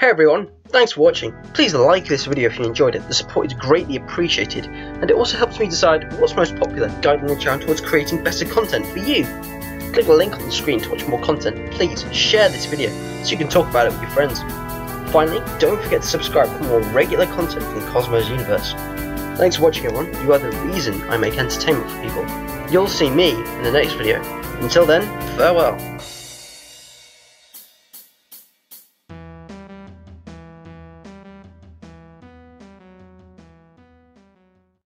Hey everyone, thanks for watching. Please like this video if you enjoyed it, the support is greatly appreciated, and it also helps me decide what's most popular, guiding the channel towards creating better content for you. Click the link on the screen to watch more content. Please share this video so you can talk about it with your friends. Finally, don't forget to subscribe for more regular content from the Cosmo's Universe. Thanks for watching everyone, you are the reason I make entertainment for people. You'll see me in the next video. Until then, farewell.